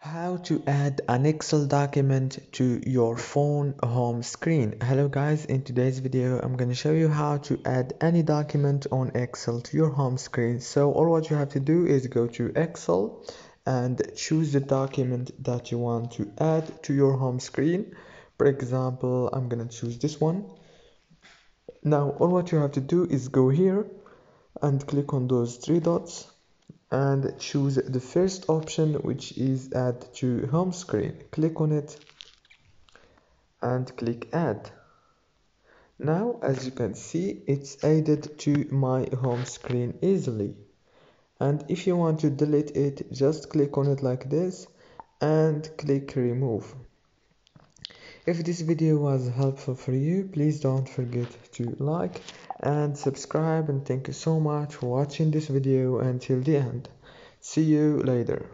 How to add an Excel document to your phone home screen. Hello guys, in today's video I'm going to show you how to add any document on Excel to your home screen. So all what you have to do is go to Excel and choose the document that you want to add to your home screen. For example, I'm going to choose this one. Now all what you have to do is go here and click on those three dots and choose the first option which is add to home screen. Click on it and click add. Now as you can see it's added to my home screen easily. And if you want to delete it just click on it like this and click remove if this video was helpful for you please don't forget to like and subscribe and thank you so much for watching this video until the end. See you later